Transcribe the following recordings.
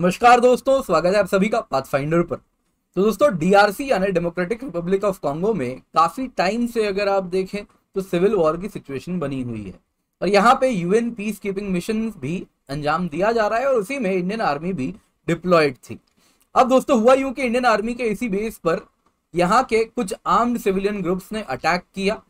नमस्कार दोस्तों, स्वागत है आप सभी का पाथफाइंडर पर। तो दोस्तों डीआरसी यानी डेमोक्रेटिक रिपब्लिक ऑफ़ कॉन्गो में काफ़ी टाइम से अगर आप देखें तो सिविल वॉर की सिचुएशन बनी हुई है। और यहाँ पे यूएन पीस कीपिंग मिशन भी अंजाम दिया जा रहा है और उसी में इंडियन आर्मी भी डिप्लॉयड थी। अब दोस्तों, हुआ यूँ कि इंडियन आर्मी के इसी बेस पर यहाँ के कुछ आर्म्ड सिविलियन ग्रुप्स ने अटैक किया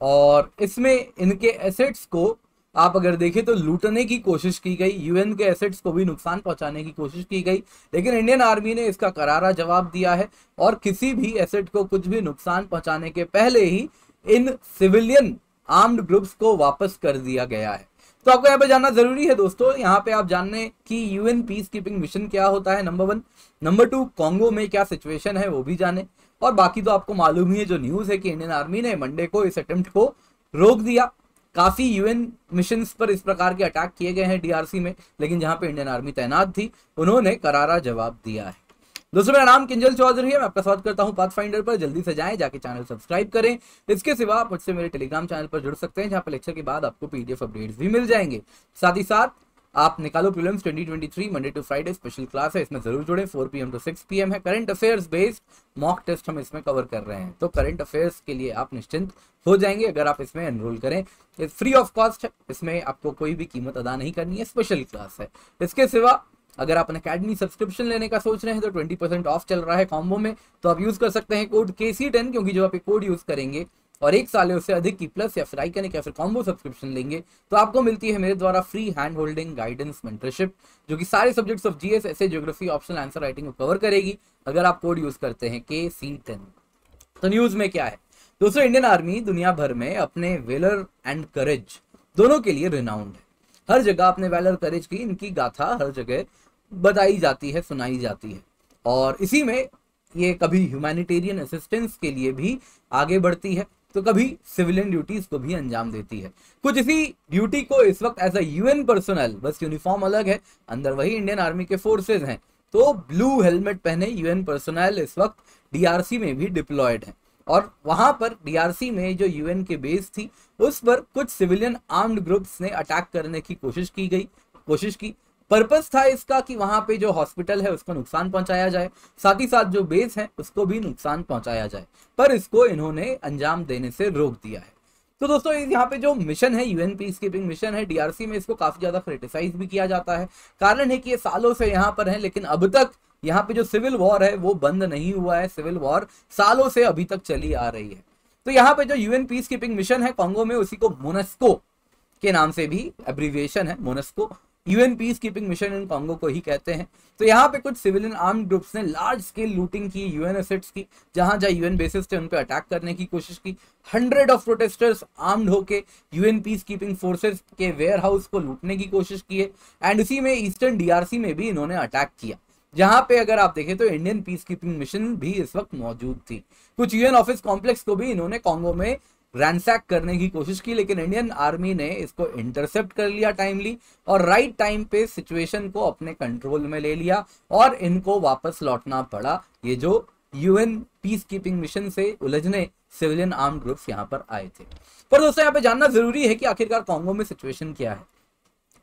और इसमें इनके एसेट्स को आप अगर देखें तो लूटने की कोशिश की गई यूएन के एसेट्स को भी नुकसान पहुँचाने की कोशिश की गई, लेकिन इंडियन आर्मी ने इसका करारा जवाब दिया है और किसी भी एसेट को कुछ भी नुकसान पहुँचाने के पहले ही इन सिविलियन आर्म्ड ग्रुप्स को वापस कर दिया गया है। तो आपको यहाँ पे जानना ज़रूरी है दोस्तों, यहाँ पे आप जानने कि यूएन पीस कीपिंग मिशन क्या होता है number one number two Congo में क्या सिचुएशन है, वो भी जाने। और बाकी तो आपको मालूम ही है, जो न्यूज़ है कि इंडियन आर्मी ने मंडे को इस अटेम्प्ट को रोक दिया। काफ़ी यूएन मिशन पर इस प्रकार के अटैक किए गए हैं डीआरसी में, लेकिन जहाँ पे इंडियन आर्मी तैनात थी, उन्होंने करारा जवाब दिया है। दोस्तों, मेरा नाम किंजल चौधरी है, मैं आपका स्वागत करता हूँ पाथ फाइंडर पर। जल्दी से जाएँ, जाके चैनल सब्सक्राइब करें। इसके सिवा आप मुझसे मेरे टेलीग्राम चैनल पर जुड़ सकते हैं, जहाँ पर लेक्चर के बाद आपको पीडीएफ अपडेट्स भी मिल जाएँगे। साथ ही साथ आप निकालो prelims 2023 Monday to Friday special class है, इसमें ज़रूर जुड़े 4 पीएम टू 6 पीएम है। Current affairs based mock test हम इसमें कवर कर रहे हैं। तो करंट अफेयर्स के लिए आप निश्चिंत हो जाएँगे, अगर आप इसमें एनरोल करें। फ्री ऑफ़ कॉस्ट है इसमें आपको कोई भी कीमत अदा नहीं करनी है स्पेशल क्लास है। इसके सिवा, अगर आप अकेडमी सब्सक्रिप्शन लेने का सोच रहे हैं तो 20% ऑफ़ चल रहा है कॉम्बो में तो आप यूज़ कर सकते हैं कोड के सी टेन क्योंकि जो आप कोड यूज़ करेंगे और एक साल उससे अधिक की प्लस या फिर आइकनिक या फिर कॉम्बो सब्सक्रिप्शन लेंगे तो आपको मिलती है मेरे द्वारा free hand holding guidance mentorship जो कि सारे सब्जेक्ट्स ऑफ़ जीएस ऐसे ज्योग्राफी ऑप्शनल आंसर राइटिंग को कवर करेगी, अगर आप कोड यूज़ करते हैं के सी टेन तो न्यूज़ में क्या है? दोस्तों इंडियन आर्मी दुनिया भर में अपने वेलर एंड करेज दोनों के लिए रिनाउंड है। हर जगह अपने वेलर करेज की इनकी गाथा हर जगह बताई जाती है, सुनाई जाती है। और इसी में ये कभी ह्यूमैनिटेरियन असिस्टेंस के लिए भी आगे बढ़ती है। तो कभी सिविलियन ड्यूटीज़ को भी अंजाम देती है। कुछ इसी ड्यूटी को इस वक्त एज यूएन पर्सनल बस यूनिफॉर्म अलग है, अंदर वही इंडियन आर्मी के फोर्सेज हैं। तो ब्लू हेलमेट पहने यूएन पर्सनल इस वक्त डीआरसी में भी डिप्लॉयड है। और वहाँ पर डीआरसी में जो यूएन के बेस थी, उस पर कुछ सिविलियन आर्म्ड ग्रुप्स ने अटैक करने की कोशिश की गई, कोशिश की। पर्पस था इसका कि वहाँ पे जो हॉस्पिटल है उसको नुकसान पहुँचाया जाए, साथ ही साथ जो बेस है उसको भी नुकसान पहुँचाया जाए, पर इसको इन्होंने अंजाम देने से रोक दिया है। तो दोस्तों यहाँ पे जो मिशन है यूएन पीस कीपिंग मिशन है डीआरसी में इसको काफ़ी ज़्यादा क्रिटिसाइज भी किया जाता है। कारण है कि ये सालों से यहाँ पर है, लेकिन अब तक यहाँ पे जो सिविल वॉर है, वो बंद नहीं हुआ है। सिविल वॉर सालों से अभी तक चली आ रही है। तो यहाँ पे जो यूएन पीस कीपिंग मिशन है कॉन्गो में उसी को मोनेस्को के नाम से भी एब्रीविएशन है MONUSCO UN peace keeping mission in Congo को ही कहते हैं। तो यहाँ पे कुछ सिविलियन आर्म ग्रुप्स ने लार्ज स्केल लूटिंग की यूएन एसेट्स की, जहाँ जहाँ यूएन बेसिस थे, उन पे अटैक करने की कोशिश की। हंड्रेड ऑफ़ प्रोटेस्टर्स आर्म्ड होके यूएन पीस कीपिंग फोर्सेस के वेयर हाउस को लूटने की कोशिश की है। एंड इसी में ईस्टर्न डीआरसी में भी इन्होंने अटैक किया। जहाँ पे अगर आप देखें तो इंडियन पीस कीपिंग मिशन भी इस वक्त मौजूद थी। कुछ यूएन ऑफ़िस कॉम्प्लेक्स को भी इन्होंने कांगो में रैनसैक करने की कोशिश की, लेकिन इंडियन आर्मी ने इसको इंटरसेप्ट कर लिया टाइमली और राइट टाइम पे सिचुएशन को अपने कंट्रोल में ले लिया और इनको वापस लौटना पड़ा। ये जो यूएन पीस कीपिंग मिशन से उलझने सिविलियन आर्म ग्रुप्स यहाँ पर आए थे। पर दोस्तों, यहाँ पे जानना ज़रूरी है कि आखिरकार कॉन्गो में सिचुएशन क्या है।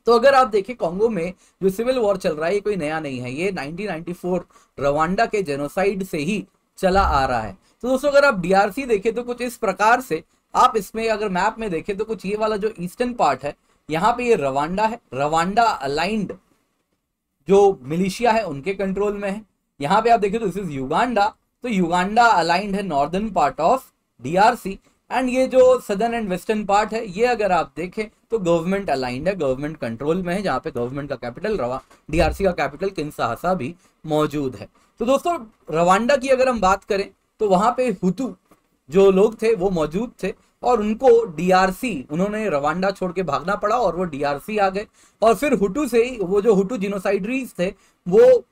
तो अगर आप देखें कॉन्गो में जो सिविल वॉर चल रहा है, ये कोई नया नहीं है। ये 1994 रवांडा के जेनोसाइड से ही चला आ रहा है। तो दोस्तों, अगर आप डीआरसी देखें तो कुछ इस प्रकार से आप इसमें अगर मैप में देखें तो कुछ ये वाला जो ईस्टर्न पार्ट है, यहाँ पे ये रवांडा है। रवांडा अलाइंड जो मिलिशिया है, उनके कंट्रोल में है। यहाँ पे आप देखें तो दिस इज़ युगांडा। तो युगांडा अलाइंड है northern part of DRC and ये जो सदर्न एंड वेस्टर्न पार्ट है, ये अगर आप देखें तो गवर्नमेंट अलाइंड है। गवर्नमेंट कंट्रोल में है, जहाँ पे गवर्नमेंट का कैपिटल रवा डीआरसी का कैपिटल किन्साहासा भी मौजूद है। तो दोस्तों, रवांडा की अगर हम बात करें तो वहाँ पे हुतु जो लोग थे, वो मौजूद थे। और उनको डीआरसी उन्होंने रवांडा छोड़ के भागना पड़ा और वो डीआरसी आ गए। और फिर हुटू से वो जो हुटू जिनोसाइडरीज थे, वो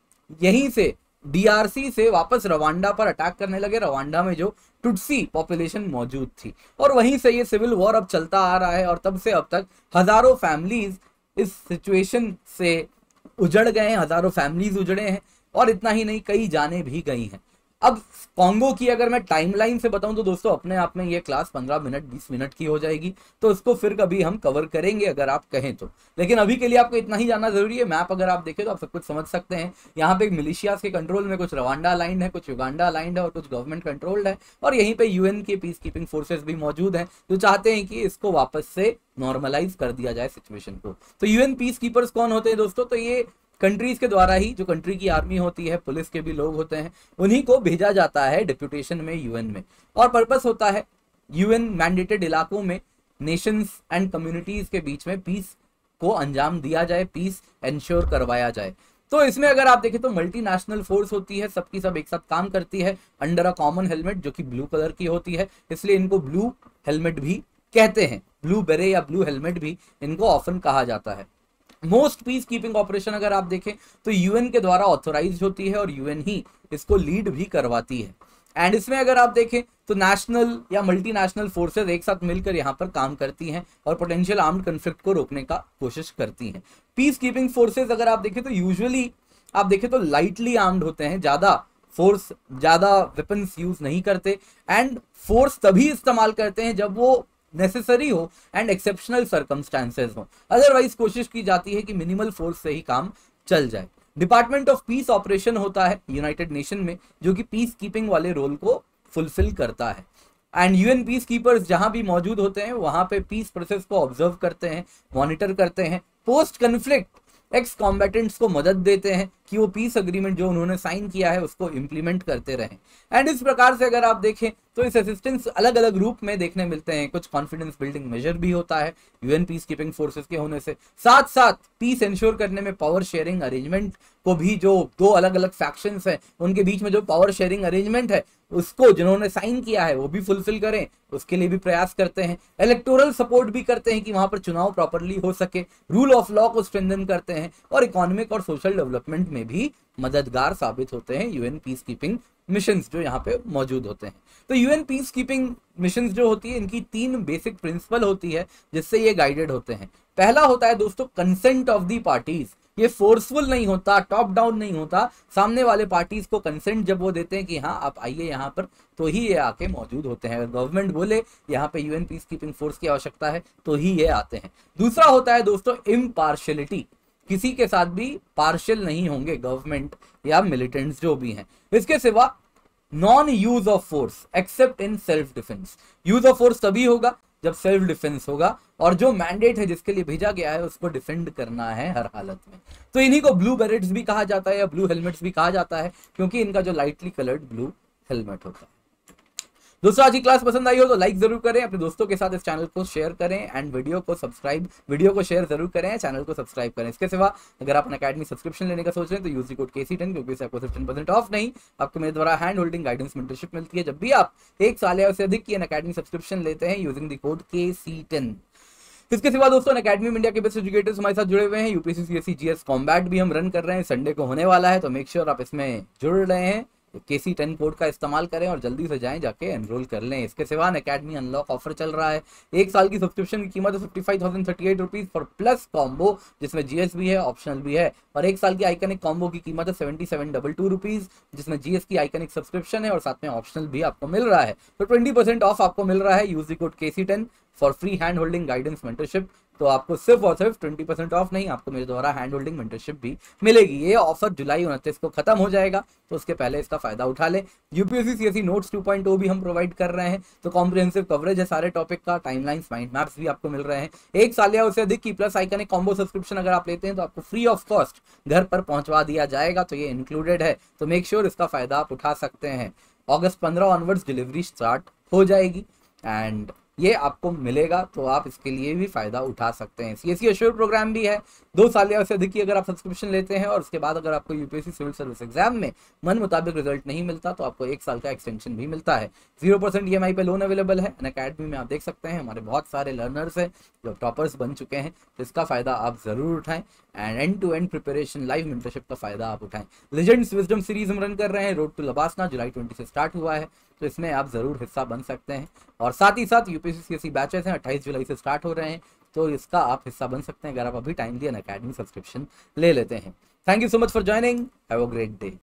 यहीं से डीआरसी से वापस रवांडा पर अटैक करने लगे। रवांडा में जो टुटसी पॉपुलेशन मौजूद थी। और वहीं से ये सिविल वॉर अब चलता आ रहा है और तब से अब तक हज़ारों फैमिलीज़ इस सिचुएशन से उजड़ गए हैं, हज़ारों फैमिलीज़ उजड़े हैं और इतना ही नहीं, कई जाने भी गई हैं। अब कॉन्गो की अगर मैं टाइमलाइन से बताऊँ तो दोस्तों, अपने आप में ये क्लास 15 मिनट 20 मिनट की हो जाएगी। तो उसको फिर कभी हम कवर करेंगे अगर आप कहें तो। लेकिन अभी के लिए आपको इतना ही जानना ज़रूरी है। मैप अगर आप देखें तो आप सब कुछ समझ सकते हैं। यहाँ पे मिलिशियाज के कंट्रोल में कुछ रवांडा लाइन है, कुछ युगांडा लाइन है और कुछ गवर्नमेंट कंट्रोल्ड है। और यहीं पर यूएन के पीस कीपिंग फोर्सेज भी मौजूद हैं, जो चाहते हैं कि इसको वापस से नॉर्मलाइज कर दिया जाए सिचुएशन को। तो यूएन पीस कीपर्स कौन होते हैं दोस्तों? तो ये कंट्रीज़ के द्वारा ही, जो कंट्री की आर्मी होती है, पुलिस के भी लोग होते हैं, उन्हीं को भेजा जाता है डिप्यूटेशन में, यूएन में। और पर्पस होता है, यूएन मैंडेटेड इलाकों में नेशंस एंड कम्युनिटीज के बीच में पीस को अंजाम दिया जाए पीस एंश्योर करवाया जाए। तो इसमें अगर आप देखें तो मल्टीनेशनल फोर्स होती है, सबकी सब एक साथ काम करती है अंडर अ कॉमन हेलमेट जो कि ब्लू कलर की होती है, इसलिए इनको ब्लू हेलमेट भी कहते हैं ब्लू बेरे या ब्लू हेलमेट भी इनको ऑफन कहा जाता है। मोस्ट पीस कीपिंग ऑपरेशन अगर आप देखें तो यूएन के द्वारा ऑथोराइज होती है और यूएन ही इसको लीड भी करवाती है। एंड इसमें अगर आप देखें तो नेशनल या मल्टीनेशनल फोर्सेज एक साथ मिलकर यहाँ पर काम करती हैं और पोटेंशियल आर्म्ड कन्फ्लिक्ट को रोकने का कोशिश करती हैं। पीस कीपिंग फोर्सेज अगर आप देखें तो यूजुअली आप देखें तो लाइटली आर्म्ड होते हैं, ज़्यादा फोर्स ज़्यादा वेपन्स यूज़ नहीं करते। एंड फोर्स तभी इस्तेमाल करते हैं जब वो नेसेसरी हो एंड एक्सेप्शनल सर्कमस्टांसेस हो। अदरवाइज़ कोशिश की जाती है कि मिनिमल फोर्स से ही काम चल जाए। डिपार्टमेंट ऑफ़ पीस ऑपरेशन होता है यूनाइटेड नेशन में, जो कि पीस कीपिंग वाले रोल को फुलफिल करता है। एंड यूएन पीस कीपर्स जहाँ भी मौजूद होते हैं, वहाँ पे पीस प्रोसेस को ऑब्ज़र्व करते हैं मॉनिटर करते हैं। पोस्ट कन्फ्लिक्ट एक्स कॉम्बेटेंट्स को मदद देते हैं। कि वो पीस अग्रीमेंट जो उन्होंने साइन किया है, उसको इम्प्लीमेंट करते रहें। एंड इस प्रकार से अगर आप देखें तो इस असिस्टेंस अलग अलग रूप में देखने मिलते हैं। कुछ कॉन्फिडेंस बिल्डिंग मेजर भी होता है यूएन पीस कीपिंग फोर्सेस के होने से। साथ साथ पीस इंश्योर करने में पावर शेयरिंग अरेंजमेंट को भी जो दो अलग अलग फैक्शन हैं, उनके बीच में जो पावर शेयरिंग अरेंजमेंट है, उसको जिन्होंने साइन किया है, वो भी फुलफिल करें। उसके लिए भी प्रयास करते हैं। इलेक्टोरल सपोर्ट भी करते हैं कि वहाँ पर चुनाव प्रॉपरली हो सके। रूल ऑफ़ लॉ को स्ट्रेंथन करते हैं और इकोनॉमिक और सोशल डेवलपमेंट में भी मददगार साबित होते हैं यूएन पीस कीपिंग मिशन जो यहाँ पे मौजूद होते हैं। तो यूएन पीस कीपिंग मिशन जो होती है, इनकी तीन बेसिक प्रिंसिपल होती है जिससे ये गाइडेड होते हैं। पहला होता है दोस्तों कंसेंट ऑफ़ दी पार्टीज़ ये फोर्सफुल नहीं होता टॉप डाउन नहीं होता। सामने वाले पार्टीज़ को कंसेंट जब वो देते हैं कि हाँ आप आइए यहाँ पर तो ही ये आके मौजूद होते हैं। अगर गवर्नमेंट बोले, यहाँ पे यूएन पीस कीपिंग फोर्स की आवश्यकता है तो ही ये आते हैं। दूसरा होता है दोस्तों इम्पार्शलिटी किसी के साथ भी पार्शियल नहीं होंगे गवर्नमेंट या मिलिटेंट्स जो भी हैं। इसके सिवा non use of force except in self defence use of force तभी होगा जब सेल्फ डिफेंस होगा और जो मैंडेट है जिसके लिए भेजा गया है उसको डिफेंड करना है हर हालत में। तो इन्हीं को ब्लू बेरेट्स भी कहा जाता है या ब्लू हेलमेट्स भी कहा जाता है, क्योंकि इनका जो लाइटली कलर्ड ब्लू हेलमेट होता है। दोस्तों, आज की क्लास पसंद आई हो तो लाइक ज़रूर करें, अपने दोस्तों के साथ इस चैनल को शेयर करें एंड वीडियो को सब्सक्राइब वीडियो को शेयर ज़रूर करें चैनल को सब्सक्राइब करें। इसके सिवा, अगर आप अकेडमी सब्सक्रिप्शन लेने का सोच रहे हैं तो use code K C ten क्योंकि आपको परसेंट ऑफ़ नहीं, आपको मेरे द्वारा हैंड होल्डिंग गाइडेंस मेंटरशिप मिलती है। जब भी आप एक साल या उससे अधिक की अकेडमी सब्सक्रिप्शन लेते हैं using the code K C ten इसके सिवा, दोस्तों अकेडमी इंडिया के बेस्ट एजुकेटर्स हमारे साथ जुड़े हुए हैं। सीएससी जीएस कॉम्बैट भी हम रन कर रहे हैं। संडे को होने वाला है तो मेक श्योर आप इसमें जुड़ रहे हैं। के सी टेन कोड का इस्तेमाल करें और जल्दी से जाएँ जाके एनरोल कर लें। इसके सिवा अकेडमी अनलॉक ऑफ़र चल रहा है। एक साल की सब्सक्रिप्शन की कीमत है fifty five thousand thirty eight rupees for plus combo जिसमें जीएस भी है ऑप्शनल भी है। और एक साल की आइकनिक कॉम्बो की कीमत है seventy seven double two rupees जिसमें जीएस की आइकनिक सब्सक्रिप्शन है और साथ में ऑप्शनल भी आपको मिल रहा है। तो ट्वेंटी परसेंट ऑफ़ आपको मिल रहा है। Use code K C ten for free hand holding guidance mentorship तो आपको सिर्फ़ और सिर्फ़ ट्वेंटी परसेंट ऑफ़ नहीं, आपको मेरे द्वारा हैंड होल्डिंग मेंटरशिप भी मिलेगी। ये ऑफ़र जुलाई उनतीस को खत्म हो जाएगा तो उसके पहले इसका फ़ायदा उठा ले। यूपीएससी सीएससी नोट्स 2.0 भी हम प्रोवाइड कर रहे हैं तो कॉम्प्रिहेंसिव कवरेज है सारे टॉपिक का टाइमलाइंस माइंड मैप्स भी आपको मिल रहे हैं। एक साल या उससे अधिक की प्लस आइकनिक कॉम्बो सब्सक्रिप्शन अगर आप लेते हैं तो आपको फ्री ऑफ़ कॉस्ट घर पर पहुंचवा दिया जाएगा तो ये इंक्लूडेड है। तो मेक श्योर sure इसका फ़ायदा आप उठा सकते हैं। अगस्त पंद्रह ऑनवर्ड्स डिलीवरी स्टार्ट हो जाएगी एंड ये आपको मिलेगा तो आप इसके लिए भी फ़ायदा उठा सकते हैं। सी एस अश्योर प्रोग्राम भी है। दो साल या उससे अधिक की अगर आप सब्सक्रिप्शन लेते हैं और उसके बाद अगर आपको यूपीएससी सिविल सर्विस एग्ज़ाम में मन मुताबिक रिज़ल्ट नहीं मिलता तो आपको एक साल का एक्सटेंशन भी मिलता है। Zero percent E pay loan available है। एन अकेडमी में आप देख सकते हैं, हमारे बहुत सारे लर्नर्स हैं, जो टॉपर्स बन चुके हैं तो इसका फ़ायदा आप ज़रूर उठाएँ and end to end preparation live mentorship का फ़ायदा आप उठाएँ। लेजेंड्स विजडम सीरीज़ हम रन कर रहे हैं। Road to LBSNAA July twenty से स्टार्ट हुआ है। तो इसमें आप ज़रूर हिस्सा बन सकते हैं। और साथ ही साथ यूपीएससी बैचेस हैं, अट्ठाईस जुलाई से स्टार्ट हो रहे हैं तो इसका आप हिस्सा बन सकते हैं अगर आप अभी टाइम दिए अकेडमी सब्सक्रिप्शन ले लेते हैं। Thank you so much for joining have a great day